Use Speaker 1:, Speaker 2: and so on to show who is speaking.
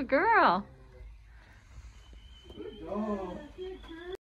Speaker 1: Good girl.
Speaker 2: Good dog.